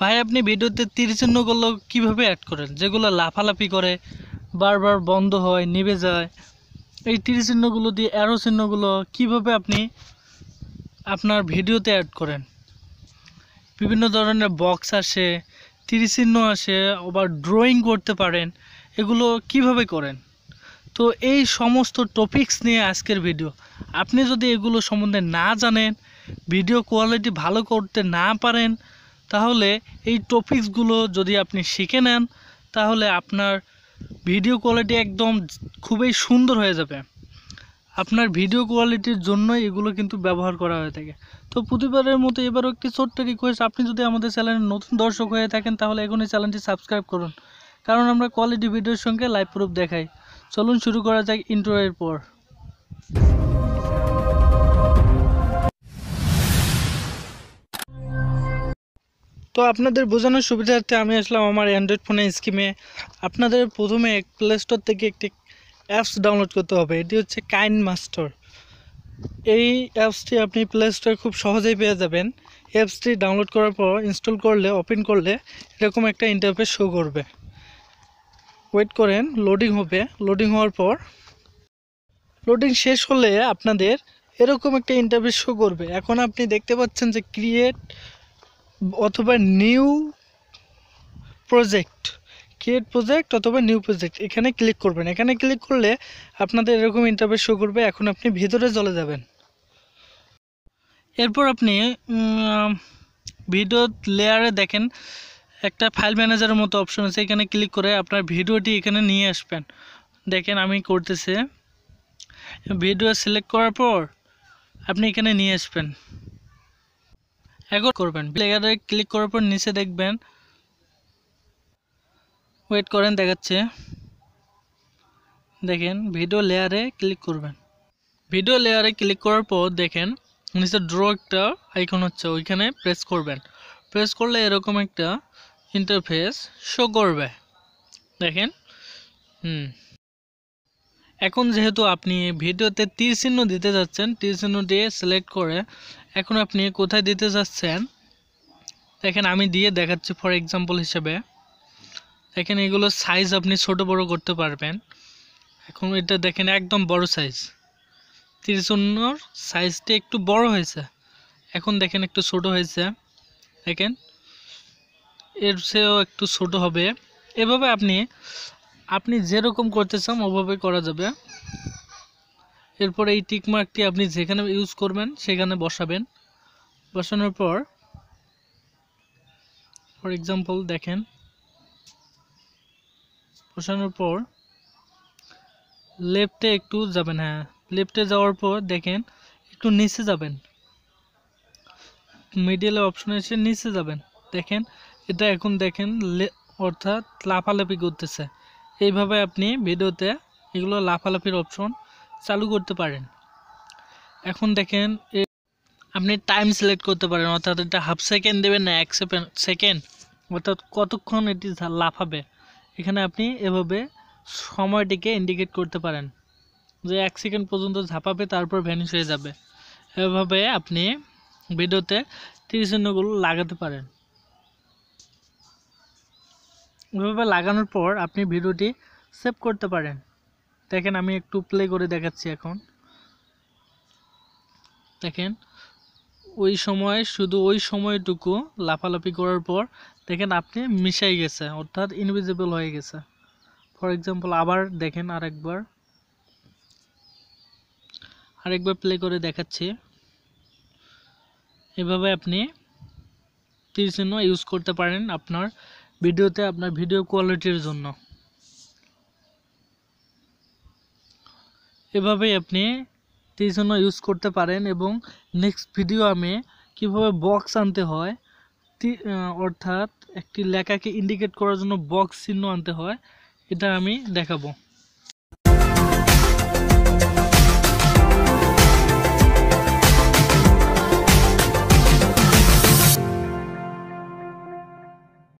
ভাই, আপনি ভিডিওতে তীর চিহ্নগুলো কীভাবে অ্যাড করেন? যেগুলো লাফালাফি করে, বারবার বন্ধ হয়, নিভে যায়, এই তীর চিহ্নগুলো দিয়ে অ্যারো চিহ্নগুলো কীভাবে আপনি আপনার ভিডিওতে অ্যাড করেন? বিভিন্ন ধরনের বক্স আসে, তীর চিহ্ন আসে, আবার ড্রয়িং করতে পারেন, এগুলো কীভাবে করেন? তো এই সমস্ত টপিকস নিয়ে আজকের ভিডিও আপনি যদি এগুলো সম্বন্ধে না জানেন ভিডিও কোয়ালিটি ভালো করতে না পারেন তাহলে এই টপিকসগুলো যদি আপনি শিখে নেন, তাহলে আপনার ভিডিও কোয়ালিটি একদম খুবই সুন্দর হয়ে যাবে। আপনার ভিডিও কোয়ালিটির জন্য এগুলো কিন্তু ব্যবহার করা হয়ে থাকে। তো প্রতিবারের মতো এবারও একটি ছোট্ট রিকোয়েস্ট আপনি যদি আমাদের চ্যানেলের নতুন দর্শক হয়ে থাকেন, তাহলে এখন এখনই চ্যানেলটি সাবস্ক্রাইব করুন। কারণ আমরা কোয়ালিটি ভিডিওর সঙ্গে লাইভ প্রুফ দেখাই। চলুন শুরু করা যাক ইন্ট্রো এর পর। তো আপনাদের বোঝানোর সুবিধার্থে আমি আসলাম আমার অ্যান্ড্রয়েড ফোনের স্কিমে আপনাদের প্রথমে প্লে স্টোর থেকে একটি অ্যাপস ডাউনলোড করতে হবে। এটি হচ্ছে কাইন মাস্টার এই অ্যাপসটি আপনি প্লে স্টোরে খুব সহজেই পেয়ে যাবেন। অ্যাপসটি ডাউনলোড করার পর ইনস্টল করলে ওপেন করলে এরকম একটা ইন্টারফেস শো করবে। ওয়েট করেন লোডিং হবে। লোডিং হওয়ার পর লোডিং শেষ হলে আপনাদের এরকম একটা ইন্টারফেস শো করবে। এখন আপনি দেখতে পাচ্ছেন যে ক্রিয়েট অথবা নিউ প্রজেক্ট ক্রিয়েট প্রজেক্ট অথবা নিউ প্রজেক্ট এখানে ক্লিক করবেন। এখানে ক্লিক করলে আপনাদের এরকম ইন্টারফেস শো করবে, এখন আপনি ভিতরে চলে যাবেন। এরপর আপনি ভিডিও লেয়ারে দেখেন, একটা ফাইল ম্যানেজারের মতো অপশন আছে, এখানে ক্লিক করে আপনার ভিডিওটি এখানে নিয়ে আসবেন। দেখেন আমি করতেছে। ভিডিও সিলেক্ট করার পর আপনি এখানে নিয়ে আসবেন। এখন করবেন। লেয়ারে ক্লিক করার পর নিচে দেখবেন। ওয়েট করেন, দেখাচ্ছে। দেখেন ভিডিও লেয়ারে ক্লিক করবেন। ভিডিও লেয়ারে ক্লিক করার পর দেখেন, নিচে ড্র একটা আইকন হচ্ছে, ওইখানে প্রেস করবেন। প্রেস করলে এরকম একটা ইন্টারফেস শো করবে। দেখেন, হুম। এখন যেহেতু আপনি ভিডিওতে তীর চিহ্ন দিতে যাচ্ছেন, তীর চিহ্ন দিয়ে সিলেক্ট করে এখন আপনি কোথায় দিতে যাচ্ছেন? দেখেন, আমি দিয়ে দেখাচ্ছি ফর এক্সাম্পল হিসেবে। দেখেন, এগুলো সাইজ আপনি ছোট বড় করতে পারবেন। এখন এটা দেখেন, একদম বড় সাইজ তীর চিহ্নর সাইজটা একটু বড় হয়েছে। এখন দেখেন, একটু ছোট হয়েছে। দেখেন, এর চেয়েও একটু ছোট হবে। এভাবে আপনি আপনি যেরকম করতে চান, ওভাবে করা যাবে। এরপর এই টিক মার্কটি আপনি যেখানে ইউজ করবেন, সেখানে বসাবেন। বসানোর পর ফর এক্সাম্পল দেখেন। বসানোর পর লেফটে একটু যাবেন হ্যাঁ। লেফটে যাওয়ার পর দেখেন, একটু নিচে যাবেন। মিডিয়ালে অপশন এসে নিচে যাবেন। দেখেন, এটা এখন দেখেন অর্থাৎ লাফালাফি করতেছে। এইভাবে আপনি ভিডিওতে এগুলো লাফালাফির অপশন চালু করতে পারেন। এখন দেখেন আপনি টাইম সিলেক্ট করতে পারেন, অর্থাৎ এটা হাফ সেকেন্ড দেবেন না, এক সেকেন্ড অর্থাৎ কতক্ষণ এটি লাফাবে। এখানে আপনি এভাবে সময়টিকে ইন্ডিকেট করতে পারেন। যে এক সেকেন্ড পর্যন্ত ঝাঁপাবে, তারপর ভ্যানিশ হয়ে যাবে। এভাবে আপনি ভিডিওতে তিরিশ চিহ্নগুলো লাগাতে পারেন। এভাবে লাগানোর পর আপনি ভিডিওটি সেভ করতে পারেন। দেখেন, আমি একটু প্লে করে দেখাচ্ছি এখন। দেখেন, ওই সময়, শুধু ওই সময়টুকু লাফালাফি করার পর, দেখেন আপনি মিশাই গেছে, অর্থাৎ ইনভিজিবল হয়ে গেছে। ফর এক্সাম্পল আবার দেখেন আরেকবার। আরেকবার প্লে করে দেখাচ্ছি। এভাবে আপনি তীর চিহ্ন ইউজ করতে পারেন আপনার ভিডিওতে, আপনার ভিডিও কোয়ালিটির জন্য। এভাবেই আপনি জন্য ইউজ করতে পারেন এবং নেক্সট ভিডিও আমি কীভাবে বক্স আনতে হয় অর্থাৎ একটি লেখাকে ইন্ডিকেট করার জন্য বক্স চিহ্ন আনতে হয়, এটা আমি দেখাবো।